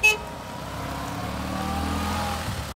beep, beep.